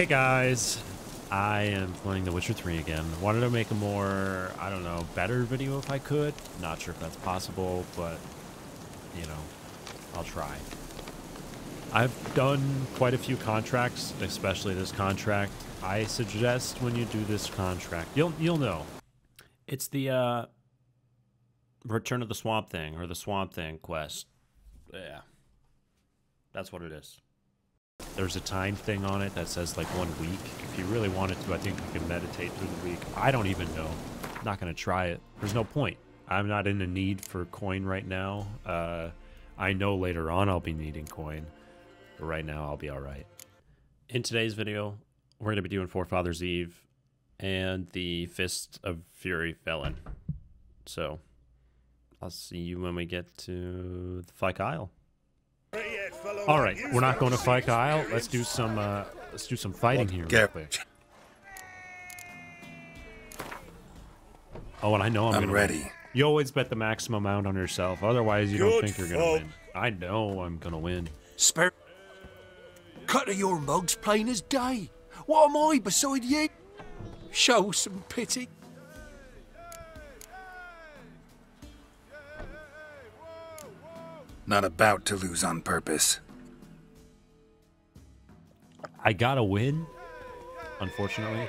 Hey guys, I am playing The Witcher 3 again. Wanted to make a more, I don't know, better video if I could. Not sure if that's possible, but, you know, I'll try. I've done quite a few contracts, especially this contract. I suggest when you do this contract, you'll you'll know. It's the uh, Return of the Swamp Thing or the Swamp Thing quest. Yeah, that's what it is. There's a time thing on it that says like one week. If you really wanted to, I think you can meditate through the week. I don't even know. I'm not gonna try it. There's no point. I'm not in a need for coin right now. Uh, I know later on I'll be needing coin, but right now I'll be all right. In today's video, we're going to be doing Forefathers Eve and the Fist of Fury Velen. So, I'll see you when we get to the Fyke Isle. All right, we're not going to Fyke Isle. Let's do some. Uh, let's do some fighting here. Real quick. Oh, and I know I'm, I'm gonna ready. Win. You always bet the maximum amount on yourself. Otherwise, you don't think you're gonna win. I know I'm gonna win. Spare. Cut of your mugs plain as day. What am I beside you? Show some pity. Not about to lose on purpose. I gotta win, unfortunately.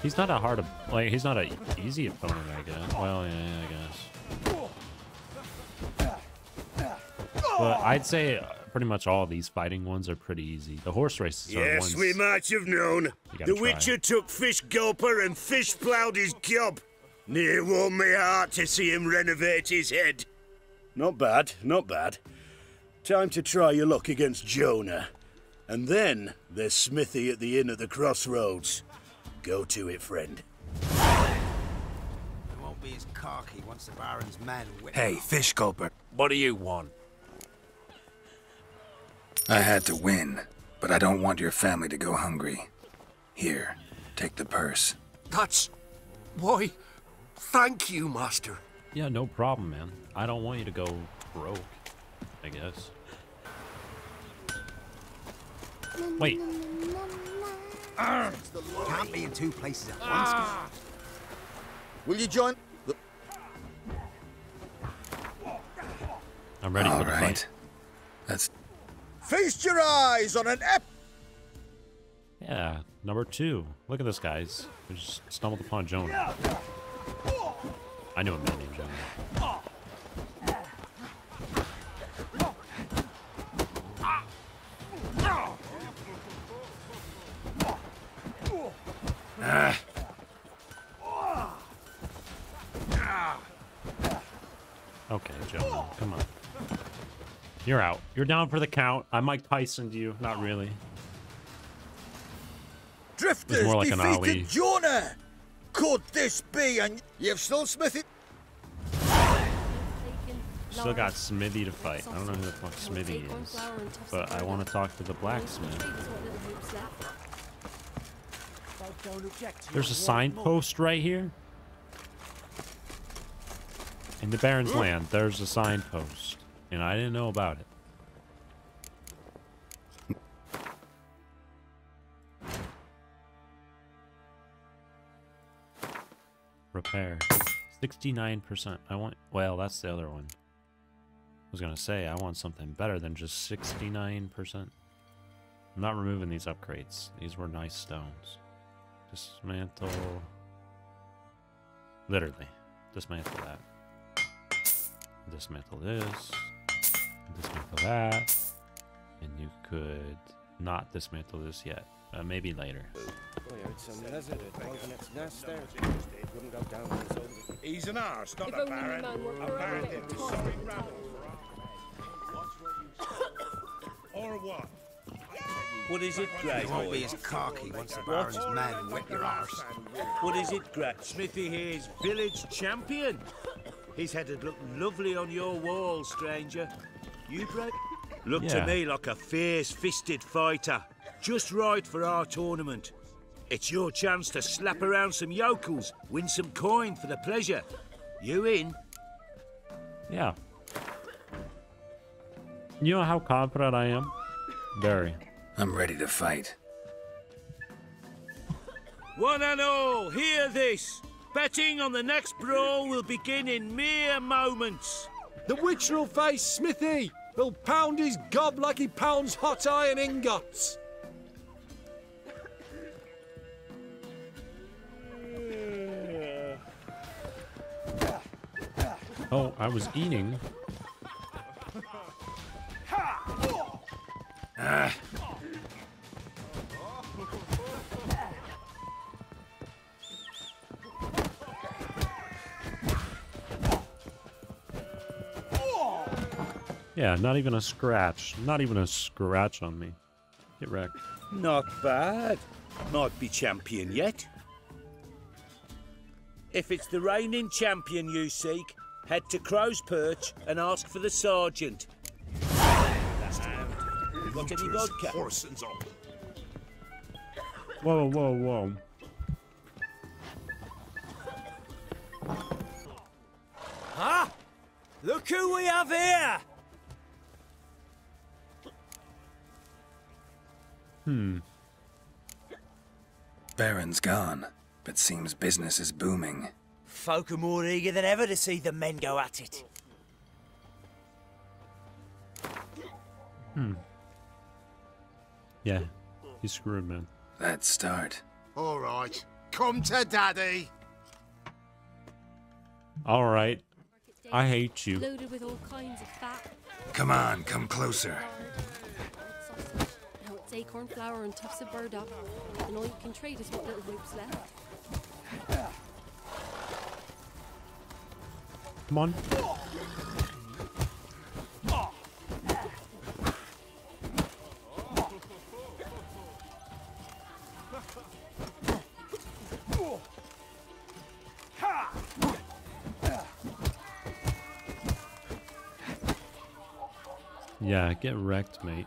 He's not a hard, like he's not a easy opponent, I guess. Well, yeah, I guess. But I'd say uh, pretty much all these fighting ones are pretty easy. The horse races are Yes, ones we might have known. The try. Witcher took Fish Gulper and Fish ploughed his gob. Near warmed my heart to see him renovate his head. Not bad, not bad. Time to try your luck against Jonah. And then there's Smithy at the inn at the crossroads. Go to it, friend. It won't be as cocky once the Baron's men whip Hey, fish gulper. What do you want? I had to win, but I don't want your family to go hungry. Here, take the purse. That's. Why, thank you, Master. Yeah, no problem, man. I don't want you to go broke, I guess. Wait. Can't be in two places at once. Will you join? I'm ready All for the right. fight. That's Feast your eyes on an ep. Yeah, number two. Look at this, guys. We just stumbled upon Jonah. I knew a man named Jonah. Okay, Jonah, come on. You're out. You're down for the count. I Mike Tyson you. Not really. Drifters more like defeated Jonah. Could this be? And you've still Smithy. Still got Smithy to fight. I don't know who the fuck Smithy is, but I want to talk to the blacksmith. There's a signpost right here. In the Baron's land, there's a signpost, and I didn't know about it. Repair. 69%. I want, well, that's the other one. I was gonna say, I want something better than just 69%. I'm not removing these upgrades. These were nice stones. Dismantle. Literally. Dismantle that. Dismantle this. Dismantle that. And you could not dismantle this yet. Uh, maybe later. He's an arse, not If a only baron. man were A baron getting is sorry in rabble. Or what? What is it, Greg? It won't be as cocky once the Baron's men whip your arse. What is it, Greg? Smithy here's village champion. His head'd look lovely on your wall, stranger. You, Greg? Look Yeah. to me like a fierce-fisted fighter. Just right for our tournament. It's your chance to slap around some yokels, win some coin for the pleasure. You in? Yeah. You know how confident I am? Very. I'm ready to fight. One and all, hear this. Betting on the next brawl will begin in mere moments. The Witcher will face Smithy. He'll pound his gob like he pounds hot iron ingots. Oh, I was eating. Yeah, not even a scratch. Not even a scratch on me. Get wrecked. Not bad. Might be champion yet. If it's the reigning champion you seek, head to Crow's Perch and ask for the sergeant. Got any vodka? Whoa, whoa, whoa. Huh? Look who we have here! Baron's gone, but seems business is booming. Folk are more eager than ever to see the men go at it. Hmm. Yeah, he's screwed, man. Let's start. All right, come to daddy. All right. I hate you. Loaded with all kinds of fat. Come on, come closer. Sausage. Acorn flour and tufts of burdock. And all you can trade is what little rope's left. Come on. Yeah, get wrecked, mate.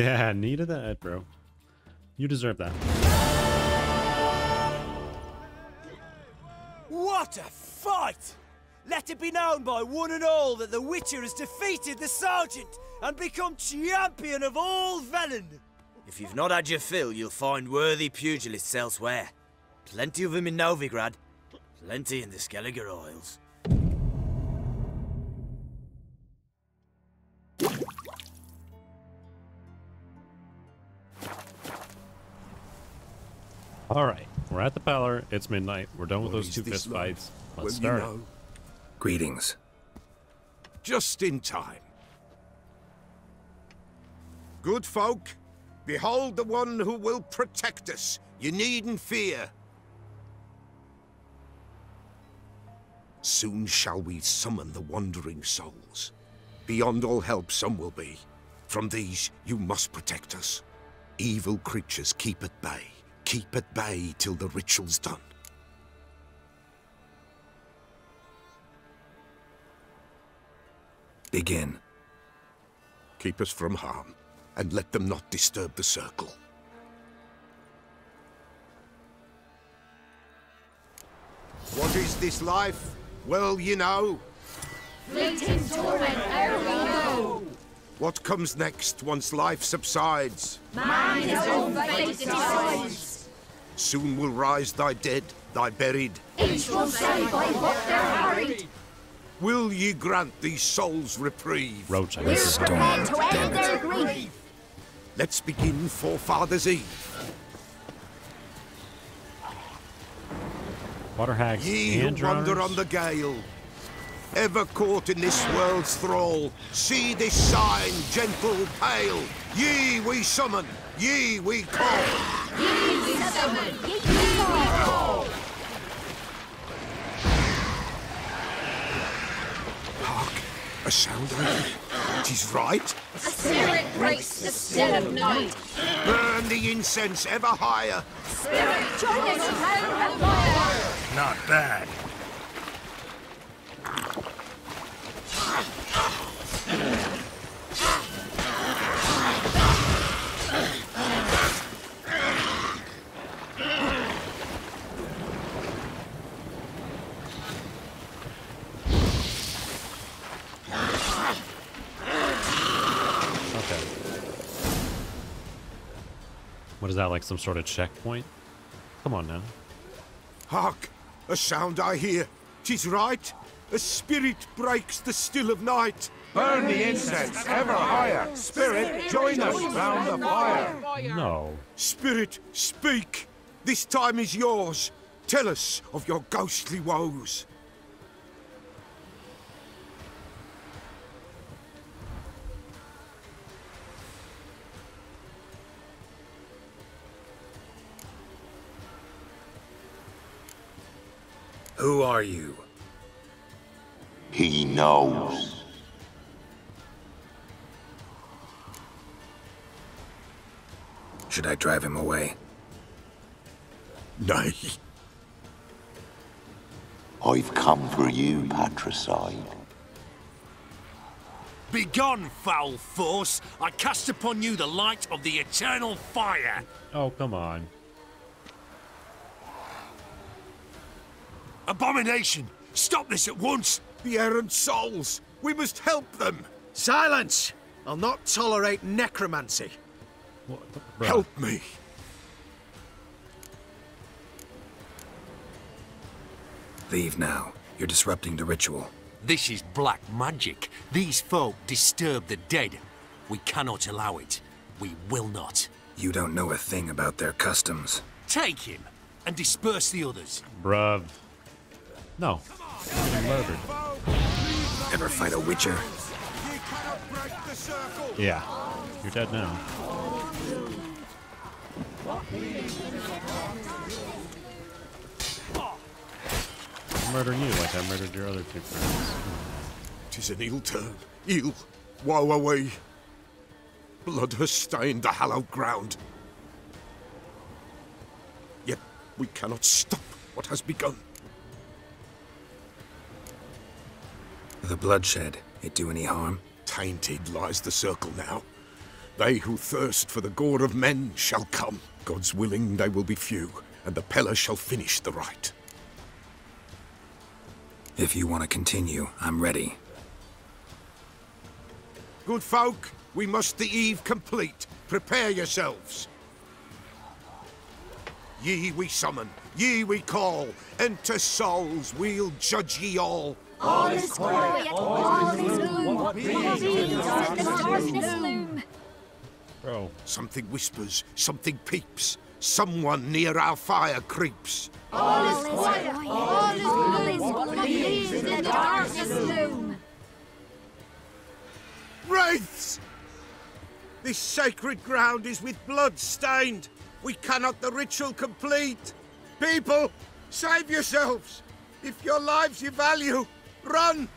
Yeah, needed that, bro. You deserve that. What a fight! Let it be known by one and all that the Witcher has defeated the Sergeant and become champion of all Velen. If you've not had your fill, you'll find worthy pugilists elsewhere. Plenty of them in Novigrad, plenty in the Skellige Isles. All right, we're at the Peller. It's midnight. We're done with What those two this fist life? fights. Let's you start. know, Greetings. just in time. Good folk, behold the one who will protect us. You needn't fear. Soon shall we summon the wandering souls. Beyond all help some will be. From these you must protect us. Evil creatures keep at bay. Keep at bay till the ritual's done. Begin. Keep us from harm, and let them not disturb the circle. What is this life? Well, you know. Fleeting torment, go. What comes next once life subsides? Man his own fate decides. Soon will rise thy dead, thy buried. Each will say by what they're harried. Will ye grant these souls reprieve? Roach, I We're guess. prepared to end their grief. Let's begin Forefathers' Eve. Water hags Ye who and wander on the gale, ever caught in this world's thrall, see this sign, gentle, pale. Ye we summon, ye we call. We summon, ye call. Hark, a sound hear. Tis right. A spirit breaks the still of night. Burn the incense ever higher. Spirit, join us in hell and fire. Not bad. What is that, like some sort of checkpoint? Come on now. Hark! A sound I hear. Tis right. A spirit breaks the still of night. Burn the incense ever higher. Spirit, join us round the fire. No. Spirit, speak. This time is yours. Tell us of your ghostly woes. Who are you? He knows. Should I drive him away? No. I've come for you, patricide. Begone, foul force! I cast upon you the light of the eternal fire! Oh, come on. Abomination! Stop this at once! The errant souls. We must help them. Silence! I'll not tolerate necromancy. What, bruh. Help me. Leave now. You're disrupting the ritual. This is black magic. These folk disturb the dead. We cannot allow it. We will not. You don't know a thing about their customs. Take him and disperse the others. Bruv. No. Murdered. Ever fight a witcher? Ye cannot break the circle. Yeah. You're dead now. I'm murdering you like I murdered your other two friends. Tis an ill turn. Ill. Woe away. Blood has stained the hallowed ground. Yet we cannot stop what has begun. The bloodshed, it do any harm? Tainted lies the circle now. They who thirst for the gore of men shall come. God's willing, they will be few, and the Peller shall finish the rite. If you want to continue, I'm ready. Good folk, we must the eve complete. Prepare yourselves. Ye we summon, ye we call. Enter souls, we'll judge ye all. All is quiet, all is gloom. Beings in the darkness loom. Bro. Something whispers, something peeps. Someone near our fire creeps. All is quiet, all is gloom. Beings in the darkness loom. Wraiths! This sacred ground is with blood stained. We cannot the ritual complete. People, save yourselves. If your lives you value, run!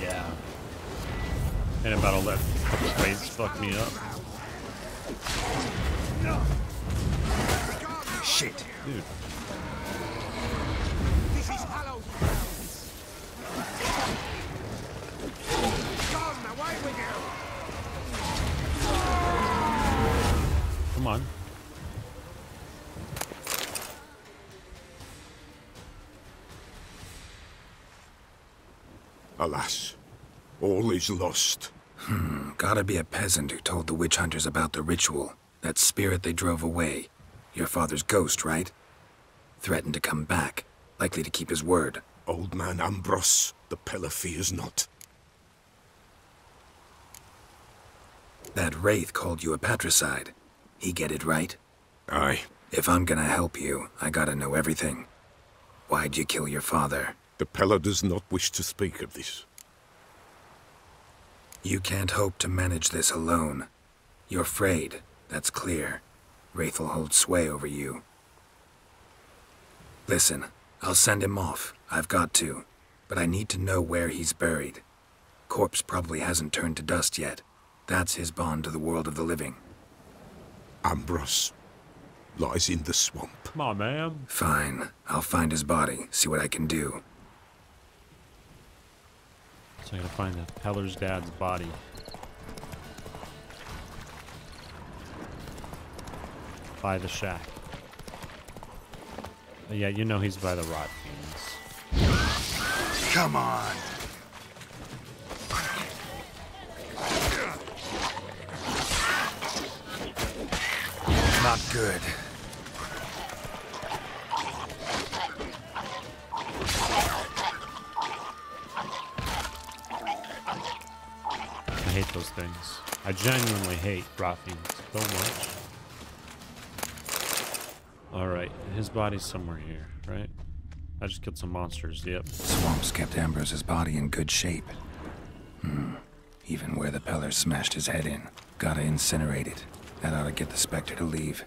Yeah. And about to let wraiths fuck me up. Shit. Dude. This is hallowed Gone, away with you! Come on. Alas, all is lost. Hmm, gotta be a peasant who told the witch hunters about the ritual. That spirit they drove away. Your father's ghost, right? Threatened to come back. Likely to keep his word. Old man Ambros, the Peller fears not. That wraith called you a patricide. He get it right? Aye, If I'm gonna help you, I gotta know everything. Why'd you kill your father? The Peller does not wish to speak of this. You can't hope to manage this alone. You're afraid, that's clear. Wraith will hold sway over you. Listen, I'll send him off. I've got to. But I need to know where he's buried. Corpse probably hasn't turned to dust yet. That's his bond to the world of the living. Ambros lies in the swamp. Come on, man. Fine. I'll find his body, see what I can do. So I gotta find the Peller's dad's body. By the shack. But yeah, you know he's by the rot fiends. Come on! Not good. Things. I genuinely hate rot so much. Alright, his body's somewhere here, right? I just killed some monsters, yep. Swamps kept Ambros's body in good shape. Hmm. Even where the Peller smashed his head in. Gotta incinerate it. That ought to get the Spectre to leave.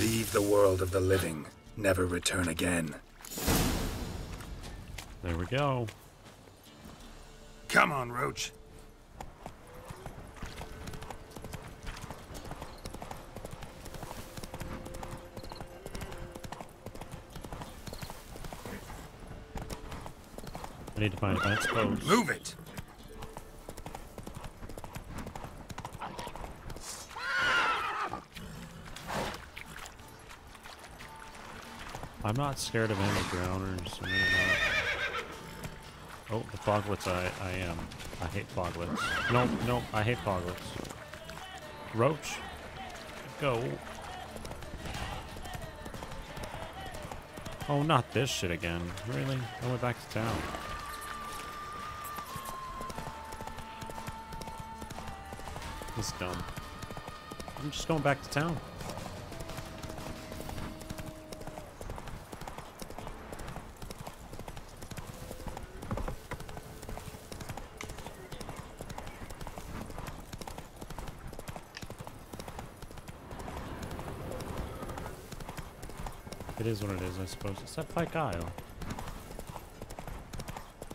Leave the world of the living. Never return again. There we go. Come on, Roach. I need to find a fence post. Move it! I'm not scared of any drowners. Really. Oh, the foglets I, I am. I hate foglets. No, no, I hate foglets. Roach, go. Oh, not this shit again. Really? I went back to town. Is dumb. I'm just going back to town. Is what it is, I suppose. That Fyke Isle.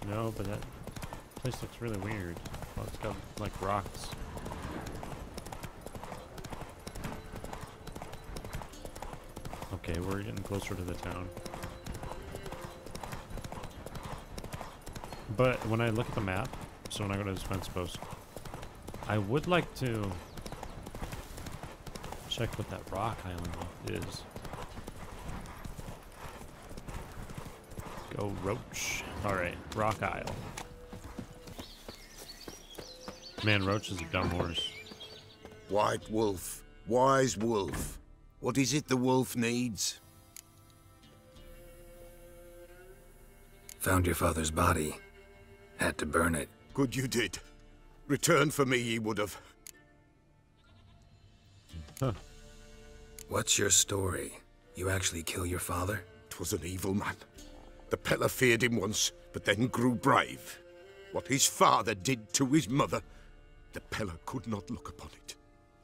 No, but that place looks really weird. Oh, it's got like rocks. Okay, we're getting closer to the town. But when I look at the map, so when I go to this fence post, I would like to check what that rock island is. Go Roach. Alright, Rock Isle. Man, Roach is a dumb horse. White wolf, wise wolf. What is it the wolf needs? Found your father's body. Had to burn it. Good you did. Return for me ye would have. Huh. What's your story? You actually kill your father? Twas an evil man. The Peller feared him once, but then grew brave. What his father did to his mother, the Peller could not look upon it.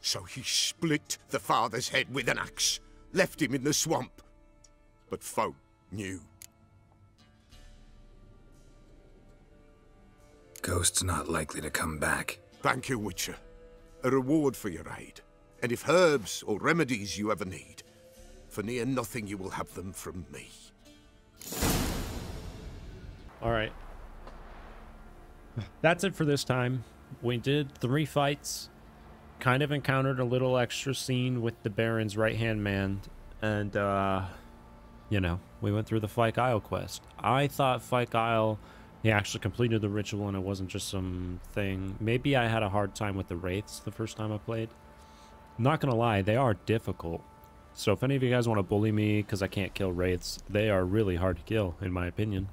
So he split the father's head with an axe, left him in the swamp. But folk knew. Ghost's not likely to come back. Thank you, Witcher. A reward for your aid. And if herbs or remedies you ever need, for near nothing you will have them from me. All right. That's it for this time. We did three fights. Kind of encountered a little extra scene with the Baron's right-hand man. And, uh, you know, we went through the Fyke Isle quest. I thought Fyke Isle, he actually completed the ritual and it wasn't just some thing. Maybe I had a hard time with the Wraiths the first time I played. not gonna lie, they are difficult. So if any of you guys want to bully me because I can't kill Wraiths, they are really hard to kill, in my opinion.